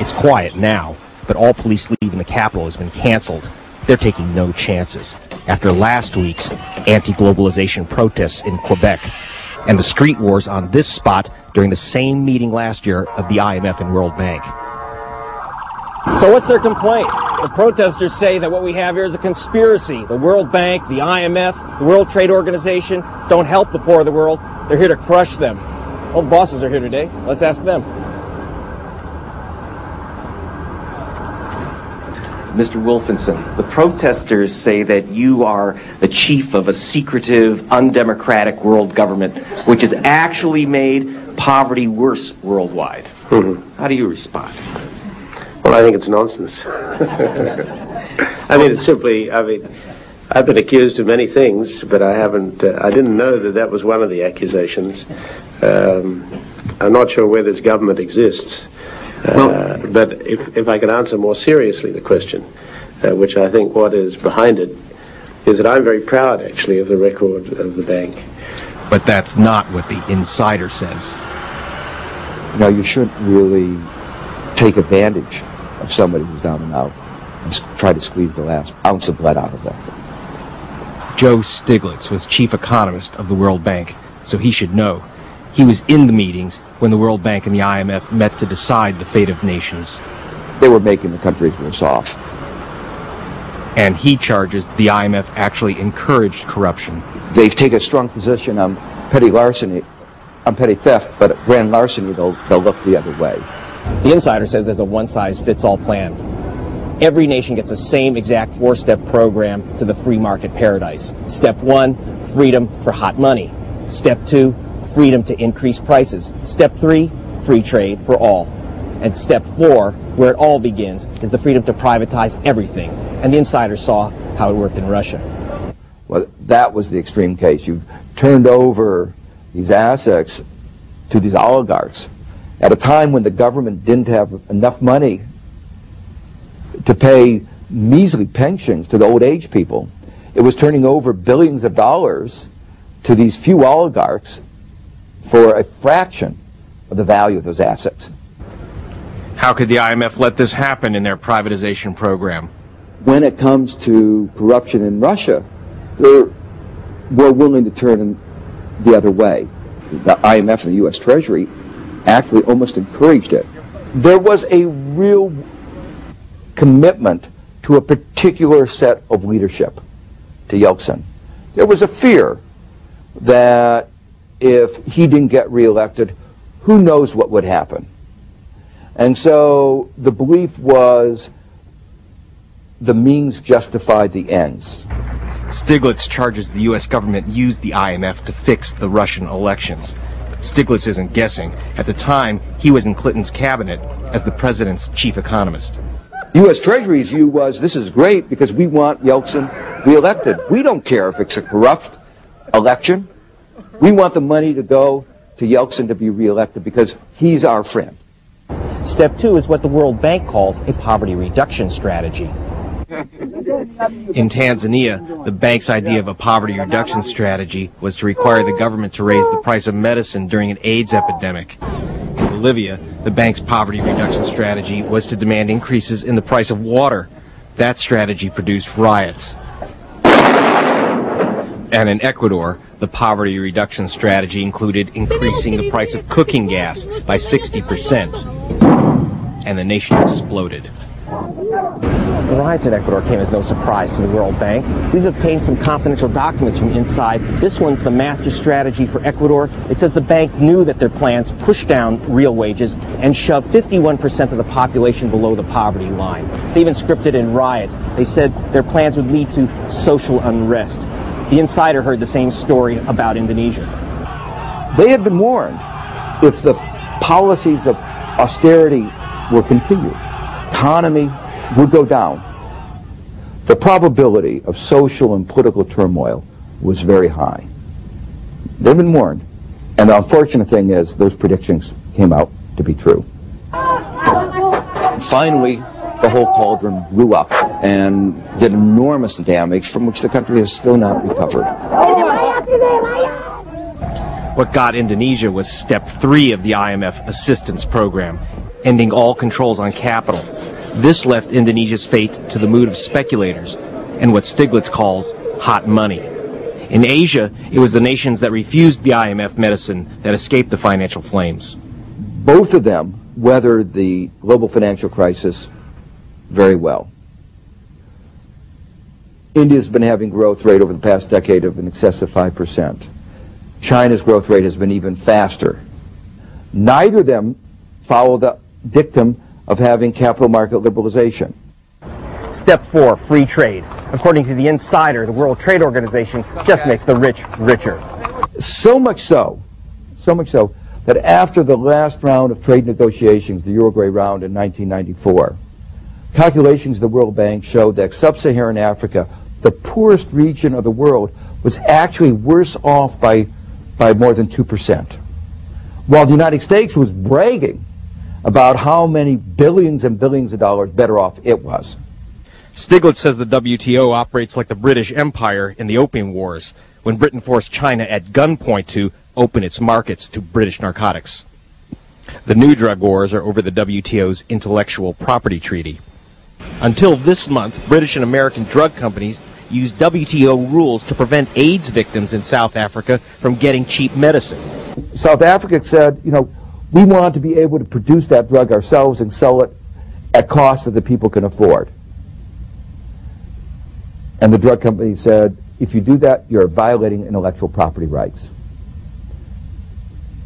It's quiet now, but all police leave in the capital has been canceled. They're taking no chances after last week's anti-globalization protests in Quebec and the street wars on this spot during the same meeting last year of the IMF and World Bank. So what's their complaint? The protesters say that what we have here is a conspiracy. The World Bank, the IMF, the World Trade Organization don't help the poor of the world. They're here to crush them. All the bosses are here today. Let's ask them. Mr. Wolfensohn, the protesters say that you are the chief of a secretive, undemocratic world government, which has actually made poverty worse worldwide. Mm-hmm. How do you respond? Well, I think it's nonsense. I mean, it's simply, I mean, I've been accused of many things, but I haven't, uh, I didn't know that that was one of the accusations. Um, I'm not sure where this government exists. Uh, but if, if I could answer more seriously the question, uh, which I think what is behind it, is that I'm very proud actually of the record of the bank. But that's not what the insider says. Now, you shouldn't really take advantage of somebody who's down and out and try to squeeze the last ounce of blood out of them. Joe Stiglitz was chief economist of the World Bank, so he should know. He was in the meetings when the World Bank and the IMF met to decide the fate of nations. They were making the countries worse off. And he charges the IMF actually encouraged corruption. They've taken a strong position on petty larceny, on petty theft, but at grand larceny, they'll, they'll look the other way. The insider says there's a one-size-fits-all plan. Every nation gets the same exact four-step program to the free market paradise. Step one, freedom for hot money. Step two, freedom to increase prices. Step three, free trade for all. And step four, where it all begins, is the freedom to privatize everything. And the insider saw how it worked in Russia. Well, that was the extreme case. You turned over these assets to these oligarchs at a time when the government didn't have enough money to pay measly pensions to the old age people. It was turning over billions of dollars to these few oligarchs for a fraction of the value of those assets. How could the IMF let this happen in their privatization program? When it comes to corruption in Russia, they're more willing to turn the other way. The IMF and the U.S. Treasury actually almost encouraged it. There was a real commitment to a particular set of leadership, to Yeltsin. There was a fear that if he didn't get reelected, who knows what would happen. And so the belief was the means justified the ends. Stiglitz charges the U.S. government used the IMF to fix the Russian elections. Stiglitz isn't guessing. At the time, he was in Clinton's cabinet as the president's chief economist. U.S. Treasury's view was this is great because we want Yeltsin reelected. We don't care if it's a corrupt election. We want the money to go to Yeltsin to be reelected because he's our friend. Step two is what the World Bank calls a poverty reduction strategy. In Tanzania, the bank's idea of a poverty reduction strategy was to require the government to raise the price of medicine during an AIDS epidemic. In Bolivia, the bank's poverty reduction strategy was to demand increases in the price of water. That strategy produced riots. And in Ecuador, the poverty reduction strategy included increasing the price of cooking gas by 60%. And the nation exploded. The riots in Ecuador came as no surprise to the World Bank. We've obtained some confidential documents from inside. This one's the master strategy for Ecuador. It says the bank knew that their plans pushed down real wages and shoved 51% of the population below the poverty line. They even scripted in riots. They said their plans would lead to social unrest. The insider heard the same story about Indonesia. They had been warned if the policies of austerity were continued, economy would go down. The probability of social and political turmoil was very high. They've been warned. And the unfortunate thing is, those predictions came out to be true. Finally, the whole cauldron blew up and did enormous damage from which the country has still not recovered. What got Indonesia was step three of the IMF assistance program ending all controls on capital. This left Indonesia's fate to the mood of speculators and what Stiglitz calls hot money. In Asia, it was the nations that refused the IMF medicine that escaped the financial flames. Both of them weathered the global financial crisis very well. India's been having growth rate over the past decade of in excess of 5%. China's growth rate has been even faster. Neither of them follow the dictum of having capital market liberalization. Step four, free trade. According to the insider, the World Trade Organization just makes the rich richer. So much so, so much so, that after the last round of trade negotiations, the Uruguay round in 1994, calculations of the World Bank showed that sub-Saharan Africa, the poorest region of the world, was actually worse off by, by more than 2%. While the United States was bragging about how many billions and billions of dollars better off it was. Stiglitz says the WTO operates like the British Empire in the Opium Wars, when Britain forced China at gunpoint to open its markets to British narcotics. The new drug wars are over the WTO's intellectual property treaty. Until this month, British and American drug companies used WTO rules to prevent AIDS victims in South Africa from getting cheap medicine. South Africa said, you know, we want to be able to produce that drug ourselves and sell it at cost that the people can afford. And the drug company said, if you do that, you're violating intellectual property rights.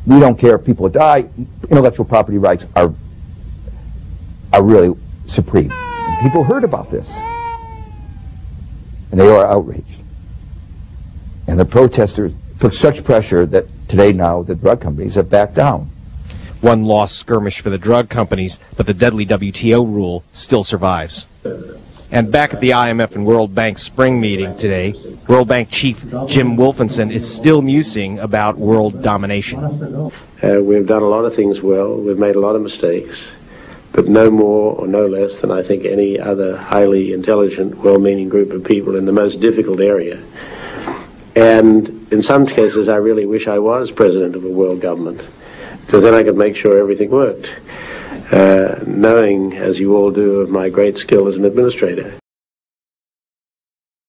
We don't care if people die. Intellectual property rights are, are really supreme. And people heard about this. And they are outraged. And the protesters took such pressure that today now the drug companies have backed down. One lost skirmish for the drug companies, but the deadly WTO rule still survives. And back at the IMF and World Bank spring meeting today, World Bank Chief Jim Wolfensohn is still musing about world domination. Uh, we've done a lot of things well. We've made a lot of mistakes, but no more or no less than I think any other highly intelligent, well-meaning group of people in the most difficult area. And in some cases, I really wish I was president of a world government, because then I could make sure everything worked, uh, knowing, as you all do, of my great skill as an administrator.